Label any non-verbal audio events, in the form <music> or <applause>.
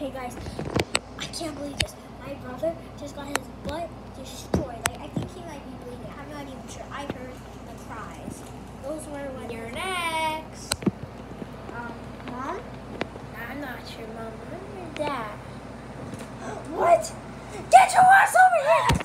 Okay, guys, I can't believe this. My brother just got his butt destroyed. Like, I think he might be bleeding. I'm not even sure. I heard the cries. Those were when You're next. um, mom. I'm not your mom. I'm your dad. <gasps> What? Get your ass over here!